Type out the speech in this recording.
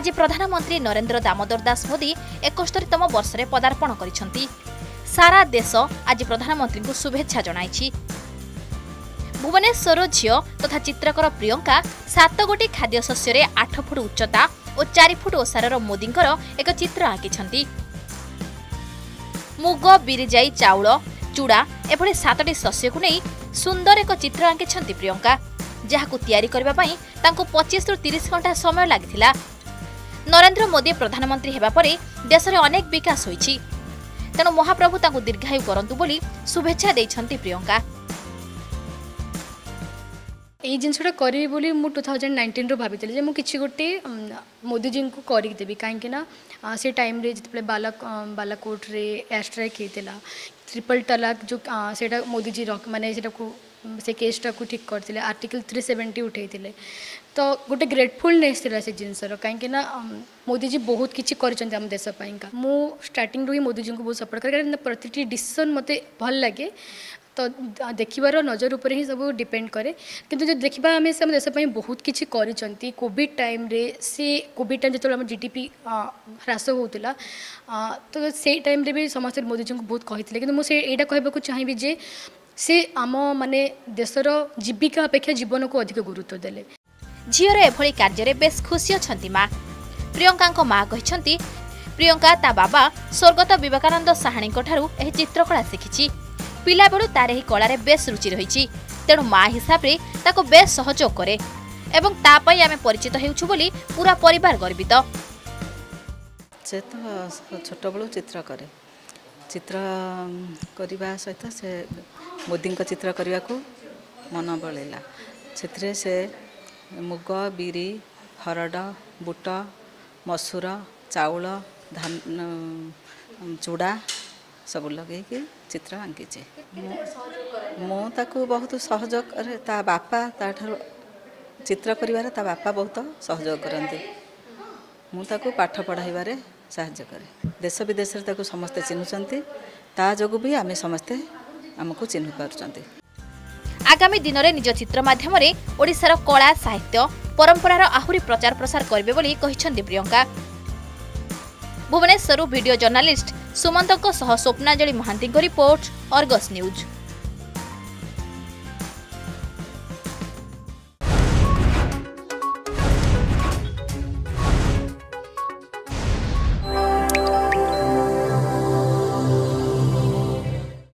ଆଜି ପ୍ରଧାନମନ୍ତ୍ରୀ ନରେନ୍ଦ୍ର ଦାମୋଦର ଦାସ ମୋଦି ଏକସ୍ତରୀତମ ବର୍ଷରେ ପଦାର୍ପଣ କରିଛନ୍ତି। ସାରା ଦେଶ ଆଜି ପ୍ରଧାନମନ୍ତ୍ରୀଙ୍କୁ ଶୁଭେଚ୍ଛା ଜଣାଇଛି। ଭୁବନେଶ୍ୱର ଝିଅ ତଥା ଚିତ୍ରକର ପ୍ରିୟଙ୍କା ସାତ ଗୋଟି ଖାଦ୍ୟଶସ୍ୟରେ ଆଠ ଫୁଟ ଉଚ୍ଚତା ଓ ଚାରି ଫୁଟ ଓସାରର ମୋଦିଙ୍କର ଏକ ଚିତ୍ର ଆଙ୍କିଛନ୍ତି। ମୁଗ ବିରିଜାଇ ଚାଉଳ ଚୁଡ଼ା ଏଭଳି ସାତଟି ଶସ୍ୟକୁ ନେଇ ସୁନ୍ଦର ଏକ ଚିତ୍ର ଆଙ୍କିଛନ୍ତି ପ୍ରିୟଙ୍କା। ଯାହାକୁ ତିଆରି କରିବା ପାଇଁ ତାଙ୍କୁ ପଚିଶରୁ ତିରିଶ ଘଣ୍ଟା ସମୟ ଲାଗିଥିଲା। ନରେନ୍ଦ୍ର ମୋଦି ପ୍ରଧାନମନ୍ତ୍ରୀ ହେବା ପରେ ଦେଶରେ ଅନେକ ବିକାଶ ହୋଇଛି ତେଣୁ ମହାପ୍ରଭୁ ତାଙ୍କୁ ଦୀର୍ଘାୟୁ କରନ୍ତୁ ବୋଲି ଶୁଭେଚ୍ଛା ଦେଇଛନ୍ତି ପ୍ରିୟଙ୍କା ଏଇ ଜିନିଷଟା କରିବି ବୋଲି ମୁଁ ଟୁ ଥାଉଜେଣ୍ଡ ନାଇଣ୍ଟିନ୍ରୁ ଭାବିଥିଲି ଯେ ମୁଁ କିଛି ଗୋଟେ ମୋଦିଜୀଙ୍କୁ କରିକି ଦେବି କାହିଁକି ନା ସେ ଟାଇମ୍ରେ ଯେତେବେଳେ ବାଲା ବାଲାକୋଟରେ ଏୟାର ଷ୍ଟ୍ରାଇକ୍ ହେଇଥିଲା ଟ୍ରିପଲ୍ ତଲାକ୍ ଯେଉଁ ସେଇଟା ମୋଦିଜୀ ମାନେ ସେଟାକୁ ସେ କେସ୍ଟାକୁ ଠିକ୍ କରିଥିଲେ। ଆର୍ଟିକଲ୍ ଥ୍ରୀ ସେଭେଣ୍ଟି ଉଠାଇଥିଲେ। ତ ଗୋଟେ ଗ୍ରେଟଫୁଲନେସ୍ ଥିଲା ସେ ଜିନିଷର। କାହିଁକି ନା ମୋଦିଜୀ ବହୁତ କିଛି କରିଛନ୍ତି ଆମ ଦେଶ ପାଇଁକା ମୁଁ ଷ୍ଟାର୍ଟିଂରୁ ହିଁ ମୋଦିଜୀଙ୍କୁ ବହୁତ ସପୋର୍ଟ କରେ। କାରଣ ପ୍ରତିଟି ଡିସିସନ୍ ମୋତେ ଭଲ ଲାଗେ। ତ ଦେଖିବାର ନଜର ଉପରେ ହିଁ ସବୁ ଡିପେଣ୍ଡ କରେ। କିନ୍ତୁ ଯଦି ଦେଖିବା ଆମେ ସେ ଆମ ଦେଶ ପାଇଁ ବହୁତ କିଛି କରିଛନ୍ତି। କୋଭିଡ଼ ଟାଇମ୍ରେ ସେ କୋଭିଡ଼ ଟାଇମ୍ ଯେତେବେଳେ ଆମ ଜି ଡି ପି ହ୍ରାସ ହେଉଥିଲା ତ ସେଇ ଟାଇମ୍ରେ ବି ସମସ୍ତେ ମୋଦିଜୀଙ୍କୁ ବହୁତ କହିଥିଲେ। କିନ୍ତୁ ମୁଁ ସେ ଏଇଟା କହିବାକୁ ଚାହିଁବି ଯେ ସେ ଆମ ମାନେ ଦେଶର ଜୀବିକା ଅପେକ୍ଷା ଜୀବନକୁ ଅଧିକ ଗୁରୁତ୍ୱ ଦେଲେ। ଝିଅର ଏଭଳି କାର୍ଯ୍ୟରେ ବେଶ୍ ଖୁସି ଅଛନ୍ତି ମା। ପ୍ରିୟଙ୍କାଙ୍କ ମା କହିଛନ୍ତି ପ୍ରିୟଙ୍କା ତା ବାବା ସ୍ୱର୍ଗତ ବିବେକାନନ୍ଦ ସାହାଣୀଙ୍କଠାରୁ ଏହି ଚିତ୍ରକଳା ଶିଖିଛି। ପିଲାବେଳୁ ତାର ଏହି କଳାରେ ବେଶ୍ ରୁଚି ରହିଛି। ତେଣୁ ମା ହିସାବରେ ତାକୁ ବେଶ୍ ସହଯୋଗ କରେ ଏବଂ ତା ପାଇଁ ଆମେ ପରିଚିତ ହେଉଛୁ ବୋଲି ପୁରା ପରିବାର ଗର୍ବିତ। ସେ ତ ଛୋଟବେଳୁ ଚିତ୍ର କରେ। ଚିତ୍ର କରିବା ସହିତ ସେ ମୋଦିଙ୍କ ଚିତ୍ର କରିବାକୁ ମନ ବଳେଇଲା ସେଥିରେ ସେ ମୁଗ ବିରି ହରଡ଼ ବୁଟ ମସୁର ଚାଉଳ ଧାନ ଚୁଡ଼ା ସବୁ ଲଗେଇକି ଚିତ୍ର ଆଙ୍କିଛି ମୁଁ ତାକୁ ବହୁତ ସହଯୋଗ କରେ ତା ବାପା ତାଠାରୁ ଚିତ୍ର କରିବାରେ ତା ବାପା ବହୁତ ସହଯୋଗ କରନ୍ତି। ମୁଁ ତାକୁ ପାଠ ପଢ଼ାଇବାରେ ସାହାଯ୍ୟ କରେ। ଦେଶ ବିଦେଶରେ ତାକୁ ସମସ୍ତେ ଚିହ୍ନୁଛନ୍ତି ତା ଯୋଗୁଁ ବି ଆମେ ସମସ୍ତେ ଆମକୁ ଚିହ୍ନି ପାରୁଛନ୍ତି ଆଗାମୀ ଦିନରେ ନିଜ ଚିତ୍ର ମାଧ୍ୟମରେ ଓଡ଼ିଶାର କଳା ସାହିତ୍ୟ ପରମ୍ପରାର ଆହୁରି ପ୍ରଚାର ପ୍ରସାର କରିବେ ବୋଲି କହିଛନ୍ତି ପ୍ରିୟଙ୍କା। ଭୁବନେଶ୍ୱରରୁ ଭିଡ଼ିଓ ଜର୍ଣ୍ଣାଲିଷ୍ଟ ସୁମନ୍ତଙ୍କ ସହ ସ୍ୱପ୍ନାଞ୍ଜଳି ମହାନ୍ତିଙ୍କ ରିପୋର୍ଟ ଅର୍ଗସ୍ ନ୍ୟୁଜ୍।